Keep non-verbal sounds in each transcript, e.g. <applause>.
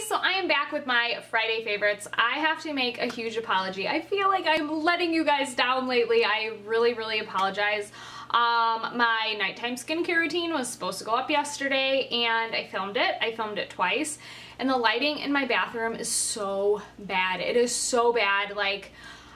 so I am back with my Friday favorites. I have to make a huge apology. I feel like I'm letting you guys down lately. I really, really apologize. Um, my nighttime skincare routine was supposed to go up yesterday and I filmed it. I filmed it twice and the lighting in my bathroom is so bad. It is so bad. Like,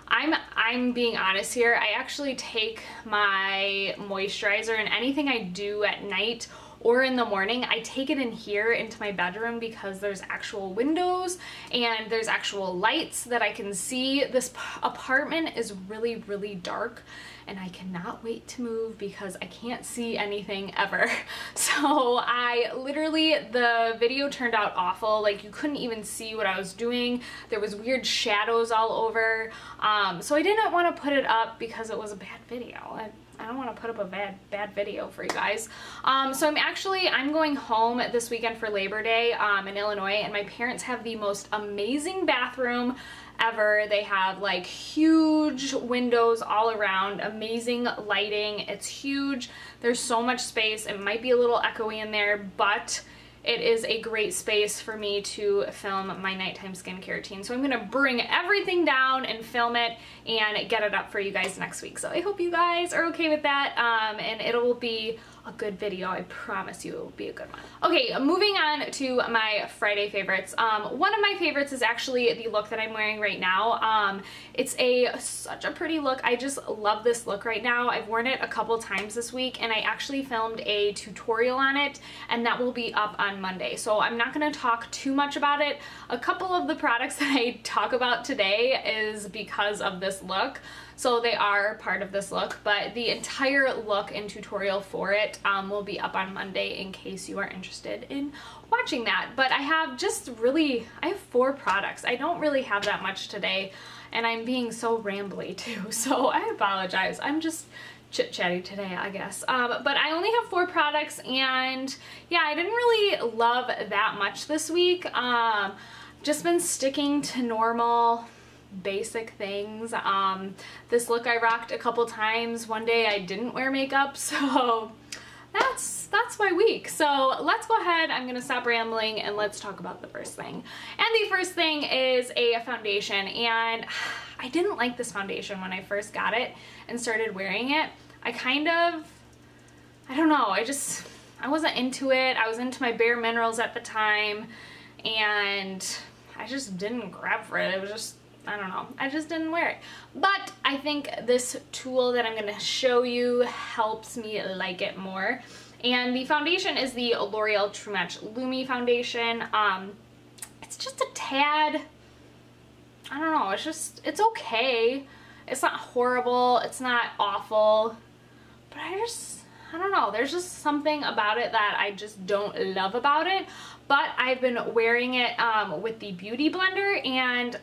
I'm I'm being honest here. I actually take my moisturizer and anything I do at night or in the morning, I take it in here into my bedroom because there's actual windows and there's actual lights that I can see. This apartment is really, really dark and I cannot wait to move because I can't see anything ever. <laughs> So I literally, the video turned out awful. Like you couldn't even see what I was doing. There was weird shadows all over. Um, so I didn't want to put it up because it was a bad video. I, I don't want to put up a bad bad video for you guys. Um, so I'm actually, I'm going home this weekend for Labor Day um, in Illinois and my parents have the most amazing bathroom ever. They have like huge windows all around, amazing lighting. It's huge. There's so much space. It might be a little echoey in there, but it is a great space for me to film my nighttime skincare routine. So I'm to bring everything down and film it and get it up for you guys next week. So I hope you guys are okay with that um, and it will be a good video. I promise you it will be a good one. Okay, moving on to my Friday favorites. Um, one of my favorites is actually the look that I'm wearing right now. Um, it's a such a pretty look. I just love this look right now. I've worn it a couple times this week and I actually filmed a tutorial on it and that will be up on Monday. So I'm not going to talk too much about it. A couple of the products <laughs> that I talk about today is because of this look. So they are part of this look, but the entire look and tutorial for it um, will be up on Monday in case you are interested in watching that. But I have just really, I have four products. I don't really have that much today and I'm being so rambly <laughs> too, so I apologize. I'm just chit-chatty today, I guess. Um, but I only have four products and yeah, I didn't really love that much this week. Um, just been sticking to normal basic things. Um, this look I rocked a couple times. One day I didn't wear makeup, <laughs> so that's that's my week. So let's go ahead, I'm gonna stop rambling and let's talk about the first thing. And the first thing is a foundation and <sighs> I didn't like this foundation when I first got it and started wearing it. I kind of, I don't know, I just, I wasn't into it. I was into my Bare Minerals at the time and I just didn't grab for it. It was just I don't know. I just didn't wear it. But I think this tool that I'm going to show you helps me like it more. And the foundation is the L'Oreal True Match Lumi Foundation. Um, it's just a tad, I don't know, it's just, it's okay. It's not horrible, it's not awful, but I just, I don't know, there's just something about it that I just don't love about it. But I've been wearing it um, with the Beauty Blender and...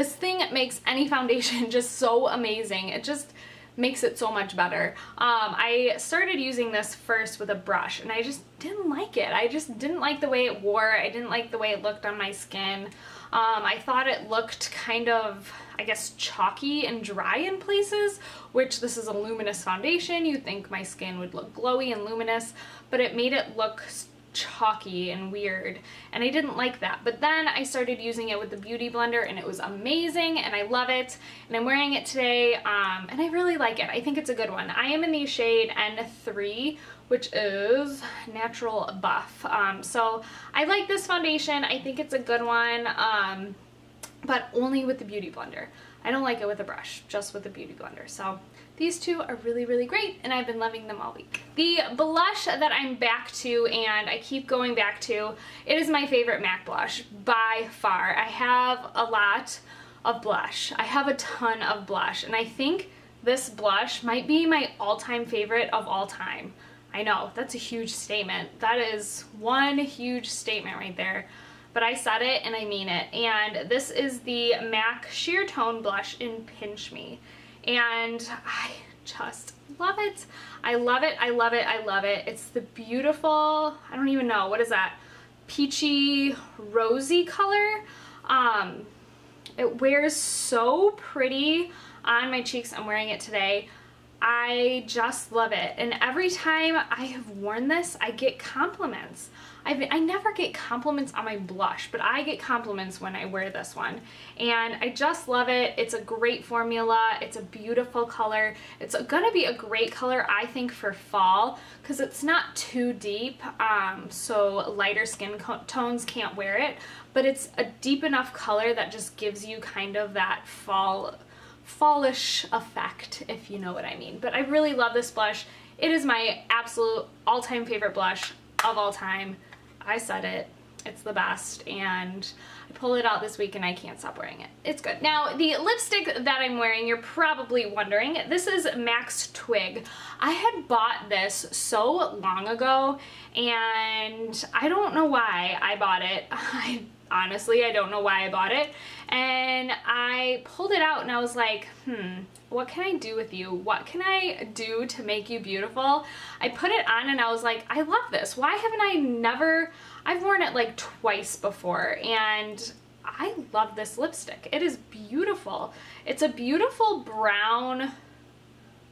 This thing makes any foundation <laughs> just so amazing. It just makes it so much better. Um, I started using this first with a brush and I just didn't like it. I just didn't like the way it wore. I didn't like the way it looked on my skin. Um, I thought it looked kind of, I guess, chalky and dry in places, which this is a luminous foundation. You'd think my skin would look glowy and luminous, but it made it look chalky and weird and I didn't like that. But then I started using it with the beauty blender and it was amazing and I love it and I'm wearing it today um, and I really like it. I think it's a good one. I am in the shade N3 which is natural buff. Um, so I like this foundation. I think it's a good one um, but only with the beauty blender I don't like it with a brush just with a beauty blender so these two are really, really great and I've been loving them all week. The blush that I'm back to and I keep going back to, it is my favorite MAC blush by far. I have a lot of blush. I have a ton of blush and I think this blush might be my all-time favorite of all time. I know, that's a huge statement. That is one huge statement right there. But I said it and I mean it. And this is the MAC Sheer Tone Blush in Pinch Me and I just love it. I love it, I love it, I love it. It's the beautiful, I don't even know, what is that? Peachy rosy color. Um, it wears so pretty on my cheeks. I'm wearing it today. I just love it. And every time I have worn this, I get compliments. I, I never get compliments on my blush, but I get compliments when I wear this one. And I just love it. It's a great formula. It's a beautiful color. It's gonna be a great color, I think, for fall because it's not too deep, um, so lighter skin tones can't wear it, but it's a deep enough color that just gives you kind of that fall fallish effect, if you know what I mean. But I really love this blush. It is my absolute all-time favorite blush of all time. I said it. It's the best and I pulled it out this week and I can't stop wearing it. It's good. Now the lipstick that I'm wearing, you're probably wondering, this is MAC's Twig. I had bought this so long ago and I don't know why I bought it. <laughs> I honestly, I don't know why I bought it. And I pulled it out and I was like, hmm, what can I do with you? What can I do to make you beautiful? I put it on and I was like, I love this. Why haven't I never, I've worn it like twice before and I love this lipstick. It is beautiful. It's a beautiful brown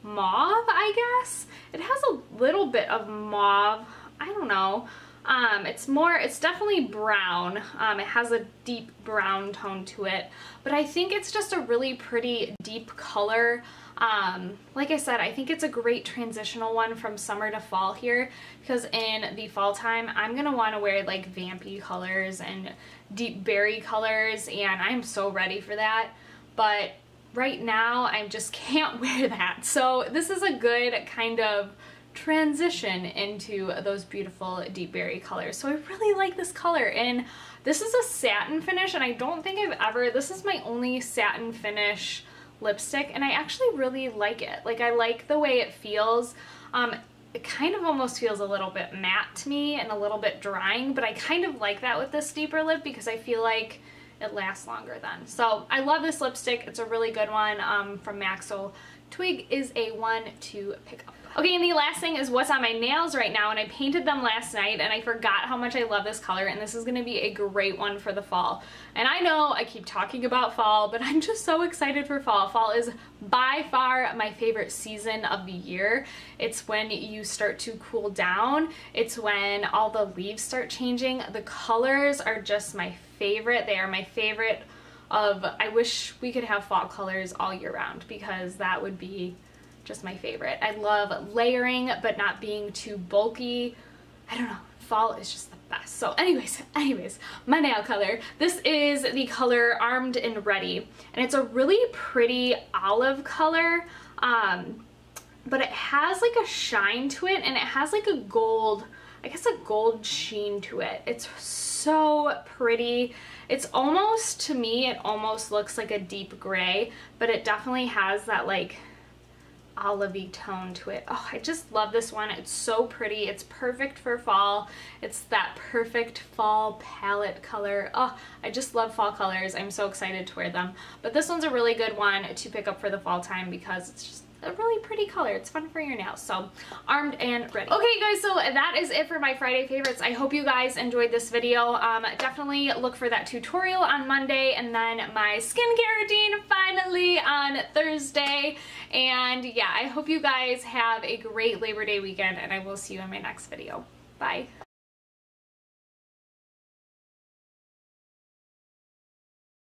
mauve, I guess. It has a little bit of mauve. I don't know. Um, it's more, it's definitely brown. Um, it has a deep brown tone to it, but I think it's just a really pretty deep color. Um, like I said, I think it's a great transitional one from summer to fall here because in the fall time, I'm going to want to wear like vampy colors and deep berry colors and I'm so ready for that. But right now, I just <laughs> can't wear that. So this is a good kind of transition into those beautiful deep berry colors. So I really like this color and this is a satin finish and I don't think I've ever, this is my only satin finish lipstick and I actually really like it. Like I like the way it feels. Um, it kind of almost feels a little bit matte to me and a little bit drying, but I kind of like that with this deeper lip because I feel like it lasts longer then. So I love this lipstick. It's a really good one um, from MAC. So Twig is a one to pick up. Okay, and the last thing is what's on my nails right now, and I painted them last night, and I forgot how much I love this color, and this is going to be a great one for the fall. And I know I keep talking about fall, but <laughs> I'm just so excited for fall. Fall is by far my favorite season of the year. It's when you start to cool down. It's when all the leaves start changing. The colors are just my favorite. They are my favorite of, I wish we could have fall colors all year round because that would be just my favorite. I love layering but not being too bulky. I don't know, fall is just the best. So anyways, <laughs> anyways, my nail color. This is the color Armed and Ready and it's a really pretty olive color. Um, but it has like a shine to it and it has like a gold, I guess a gold sheen to it. It's so pretty. It's almost, to me, it almost looks like a deep gray, but it definitely has that like olivey tone to it. Oh, I just love this one. It's so pretty. It's perfect for fall. It's that perfect fall palette color. Oh, I just love fall colors. I'm so excited to wear them. But this one's a really good one to pick up for the fall time because it's just a really pretty color. It's fun for your nails. So armed and ready. Okay guys, so that is it for my Friday favorites. I hope you guys enjoyed this video. Um, definitely look for that tutorial on Monday and then my skincare routine finally on Thursday. And yeah, I hope you guys have a great Labor Day weekend and I will see you in my next video. Bye.